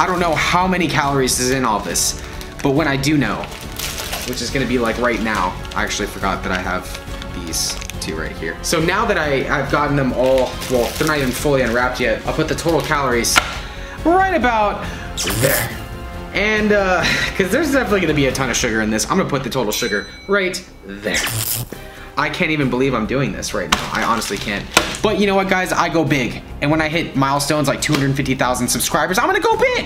I don't know how many calories is in all this, but when I do know, which is gonna be like right now, I actually forgot that I have these two right here. So now that I, I've gotten them all, well, they're not even fully unwrapped yet, I'll put the total calories right about there. And, uh, cause there's definitely gonna be a ton of sugar in this, I'm gonna put the total sugar right there. I can't even believe I'm doing this right now. I honestly can't. But you know what, guys? I go big. And when I hit milestones like 250,000 subscribers, I'm gonna go big.